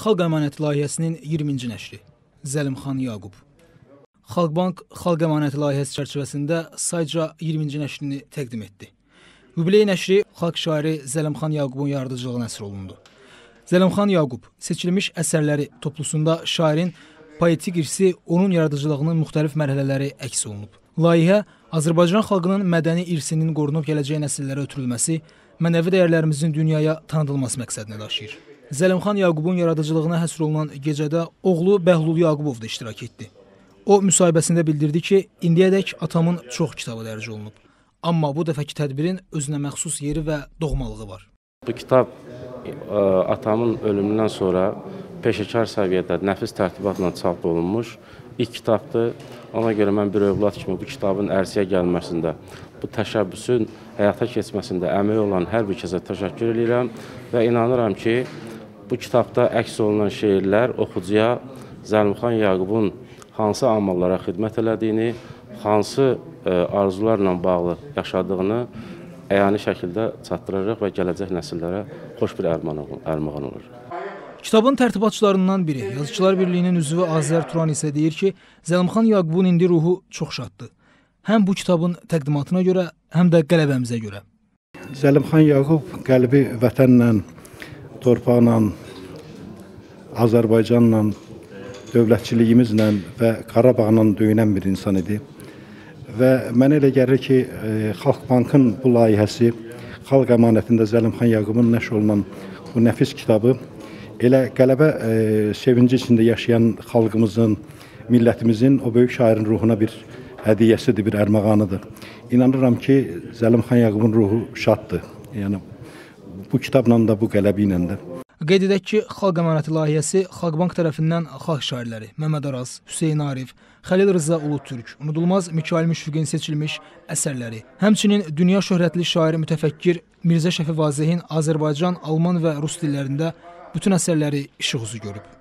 Xalq əmanəti layihəsinin 20-ci nəşri Zəlimxan Yaqub Xalqbank Xalq əmanəti layihəsi çərçivəsində sayca 20-ci nəşrini təqdim etdi. Yubiley nəşri xalq şairi Zəlimxan Yaqubun yaradıcılığına nəsr olundu. Zəlimxan Yaqub seçilmiş əsərləri toplusunda şairin poetik irsi, onun yaradıcılığının müxtəlif mərhələləri əks olunub. Layihə Azərbaycan xalqının mədəni irsinin qorunub gələcək nəsillərə ötürülməsi, mənəvi dəyərlərimizin dünyaya tanıdılması məqsədini daşıyır. Zəlimxan Yaqubun yaradıcılığına həsr olunan gecədə oğlu Bəhlul Yaqubov da iştirak etdi. O müsahibəsində bildirdi ki, indiyədək atamın çox kitabı dərc olunub. Amma bu dəfəki tədbirin özünə məxsus yeri və doğmalığı var. Bu kitab ə, atamın ölümündən sonra peşəkar səviyyədə nəfis tərtibatla çap olunmuş ilk kitabdır. Ona görə mən bir övlad kimi bu kitabın ərsəyə gəlməsində, bu təşəbbüsün həyata keçməsində əmək olan hər bir kəsə təşəkkür edirəm və inanıram ki, Bu kitabda əks olunan şeirlər oxucuya Zəlimxan Yaqubun hansı amallara xidmət elədiyini, hansı e, arzularla bağlı yaşadığını əyani şəkildə çatdıracaq və gələcək nəsillərə xoş bir ərmağan olur. Kitabın tərtibatçılarından biri, Yazıçılar Birliyinin üzvü Azər Turan isə deyir ki, Zəlimxan Yaqubun indi ruhu çox şaddır. Həm bu kitabın təqdimatına görə, həm də qələbəmizə görə. Zəlimxan Yaqub qəlbi vətənlə, torpaqla, Azərbaycanla, dövlətçiliyimizlə və Qarabağla döyünən bir insan idi. Və mənə elə gəlir ki, e, Xalq Bankın bu layihəsi Xalq əmanətində Zəlimxan Yaqubun nəşr olunan bu nəfis kitabı elə qələbə e, sevinci içində yaşayan xalqımızın, millətimizin o böyük şairin ruhuna bir hədiyyəsidir, bir ərmağanıdır. İnanıram ki, Zəlimxan Yaqubun ruhu şaddır. Yəni bu kitabla da, bu qələbi ilə də. Qeyd edək ki, Xalq əmanəti layihəsi Xalqbank tərəfindən xalq şairləri Məmməd Araz, Hüseyn Arif, Xəlil Rza Ulutürk, unudulmaz Mikail Müşfiqin seçilmiş əsərləri, həmçinin dünya şöhrətli şair mütəfəkkir Mirzə Şəfi Vazehin Azərbaycan, Alman və rus dillərində bütün əsərləri işıq üzü görüb.